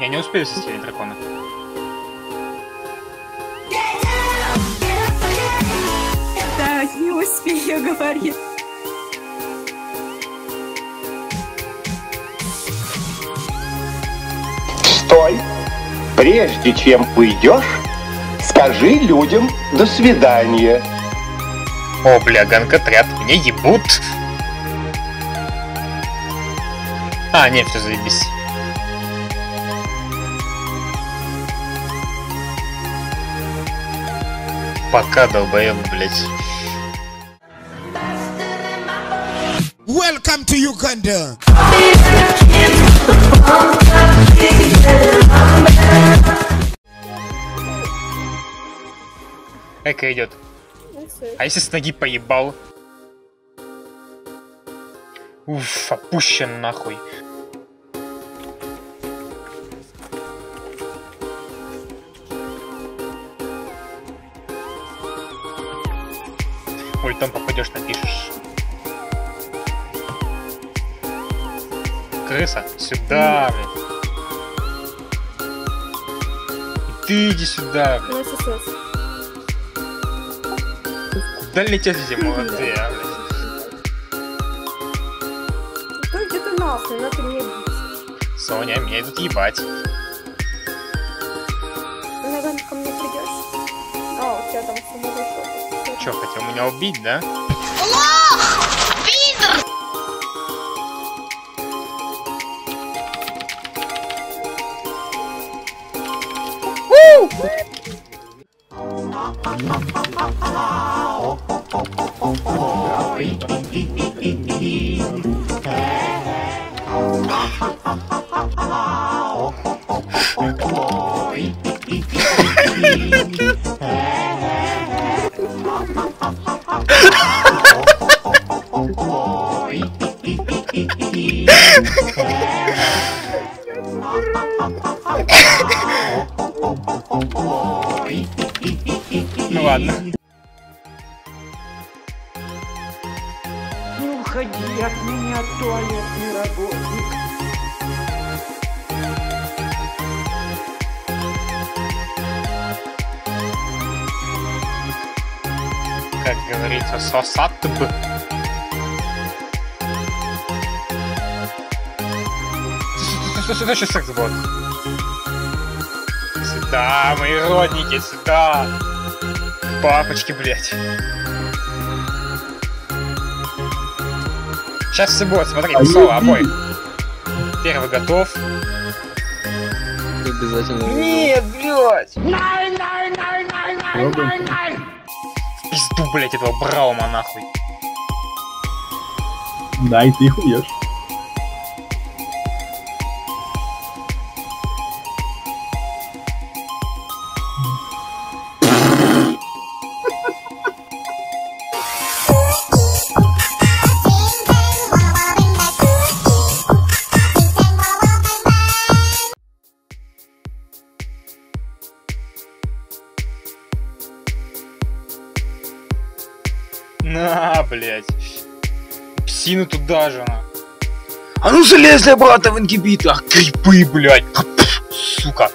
Я не успею состелить дракона. Да, не успею, говорит. Стой! Прежде чем уйдешь, скажи людям «до свидания». О, бля, ганкотряд, мне ебут. А, нет, все заебись. Пока, долбоеб, блять. Welcome to Uganda. Эка идет. А если с ноги поебал? Уф, опущен нахуй. Ультом попадешь, напишешь. Крыса, сюда. И ты иди сюда, блядь. Ну, ССС. Куда молодые, а, блядь? Ну, где ты нахуй, надо мне бить. Соня, меня идут ебать. Чё, хотел меня убить, да? Ну ладно. Не уходи от меня, туалетный работник. Как говорится, сосат бы. Что, что, что, секс бот? Сюда, мои родники, сюда. Папочки, блядь. Сейчас все будет, смотри, соло, обои. Первый готов. Обязательно. Нет, блядь! Пизду, блядь, этого Браума, нахуй. Да, и ты хуешь. На, блядь. Псину туда же, на. А ну залезь обратно в ингибитор! Крипы, блядь. Сука.